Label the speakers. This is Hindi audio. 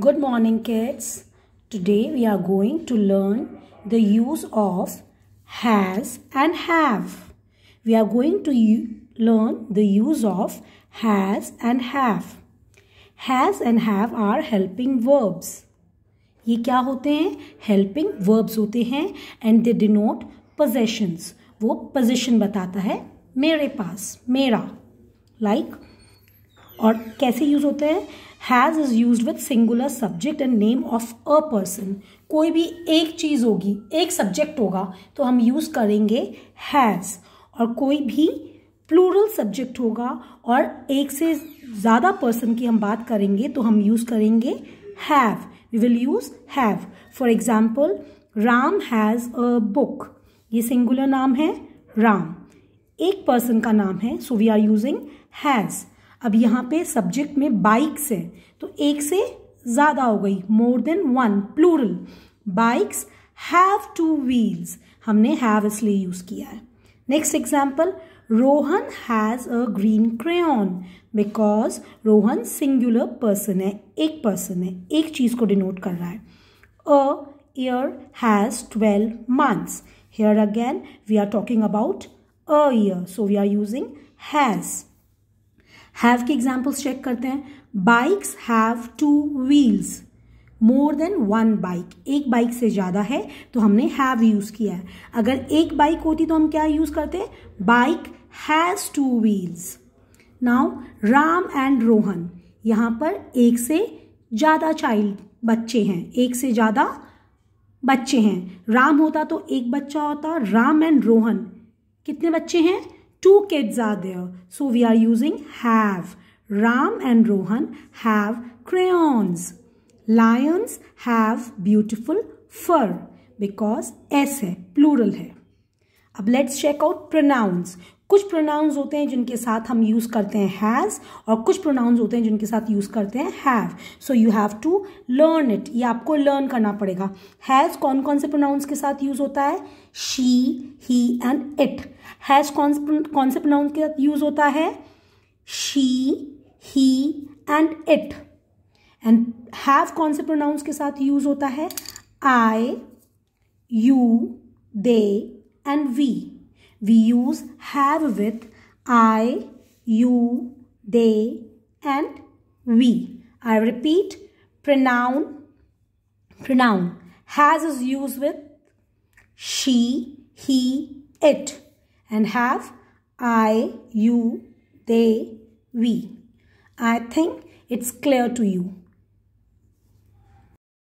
Speaker 1: Good morning, kids. Today we are going to learn the use of has and have. We are going to learn the use of has and have. Has and have are helping verbs. ये क्या होते हैं हेल्पिंग वर्ब्स होते हैं एंड दे डिनोट पोजेशंस वो पोजिशन बताता है मेरे पास मेरा like, और कैसे यूज़ होते हैं has is use with singular subject and name of a person कोई भी एक चीज़ होगी, एक सब्जेक्ट होगा तो हम यूज़ करेंगे हैज़ और कोई भी प्लूरल सब्जेक्ट होगा और एक से ज़्यादा पर्सन की हम बात करेंगे तो हम यूज़ करेंगे have we will use have for example Ram has a book ये सिंगुलर नाम है राम एक पर्सन का नाम है so we are using has अब यहाँ पे सब्जेक्ट में बाइक्स है तो एक से ज़्यादा हो गई more than one plural bikes have two wheels हमने हैव इसलिए यूज़ किया है। Next example Rohan has a green crane because Rohan singular person है, एक पर्सन है, एक चीज़ को डिनोट कर रहा है। A year has twelve months here again we are talking about a year so we are using has have के एग्जाम्पल्स चेक करते हैं। Bikes have two wheels more than one bike एक बाइक से ज़्यादा है तो हमने हैव यूज़ किया है। अगर एक बाइक होती तो हम क्या यूज़ करते? Bike has two wheels now Ram and Rohan यहाँ पर एक से ज़्यादा चाइल्ड बच्चे हैं। एक से ज़्यादा बच्चे हैं। राम होता तो एक बच्चा होता। राम एंड रोहन कितने बच्चे हैं? Two kids are there. So we are using have. Ram and Rohan have crayons. Lions have beautiful fur because S है, plural है. अब लेट्स चेक आउट प्रोनाउंस कुछ प्रोनाउंस होते हैं जिनके साथ हम यूज़ करते हैं हैज़ और कुछ प्रोनाउंस होते हैं जिनके साथ यूज़ करते हैं have so you have to learn it ये आपको लर्न करना पड़ेगा. हैज़ कौन कौन से प्रोनाउंस के साथ यूज़ होता है? She he and it has कौन कौन से प्रोनाउन के साथ यूज़ होता है she he and it and have कौन से प्रोनाउंस के साथ यूज़ होता है I you they and we we use have with I you they and we I repeat pronoun pronoun has is use with she he it and have I, you, they, we. I think it's clear to you.